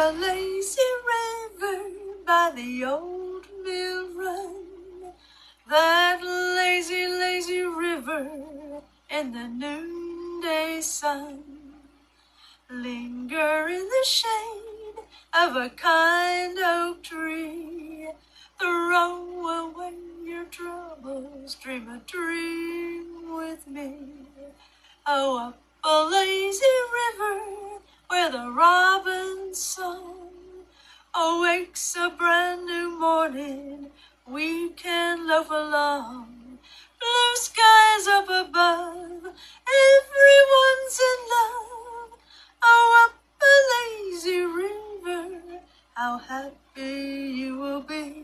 lazy river by the old mill run. That lazy, lazy river in the noonday sun. Linger in the shade of a kind oak tree. Throw away your troubles, dream a dream with me. Oh, up a lazy river where the morning sun awakes a brand new morning. We can love along. Blue skies up above, everyone's in love. Oh, up a lazy river, how happy you will be.